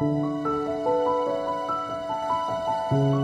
thank you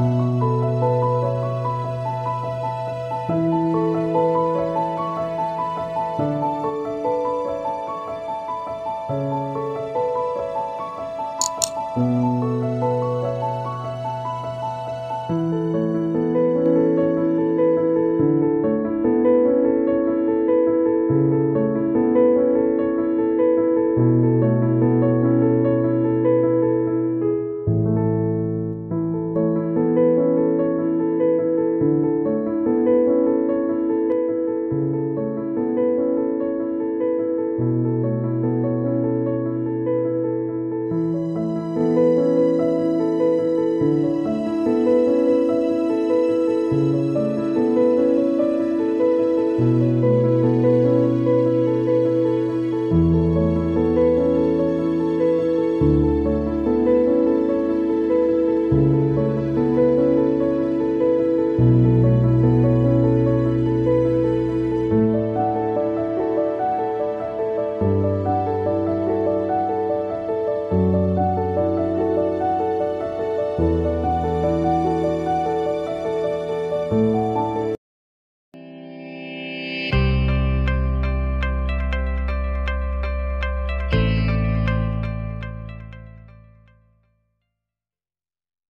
Música